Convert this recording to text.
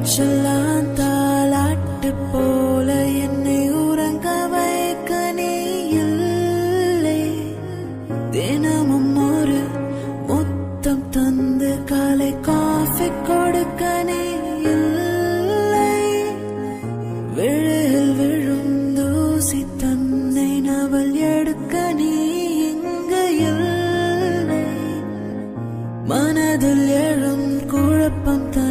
பேச்செல்லாம் தாளாட்டு போல என்னை உறங்க வைக்க நீ இல்லை. தினமும் ஒரு முத்தம் தந்து காலை காஃபி கொடுக்க நீ இல்லை. விழில் விழும் தூசி தன்னை நவல் எடுக்க நீ இங்கு இல்லை. மனதில் எழும் குழப்பம் தன்